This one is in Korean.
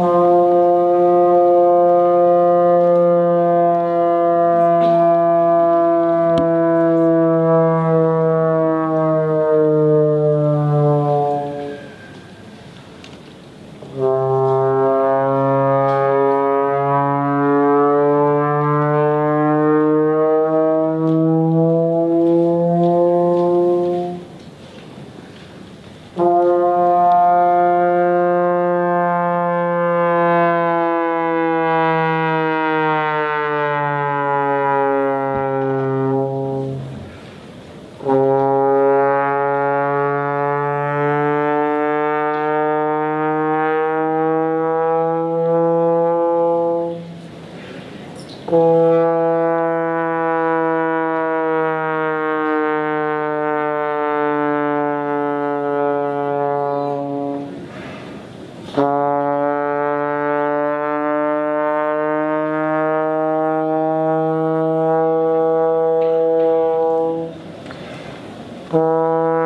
Oh. Música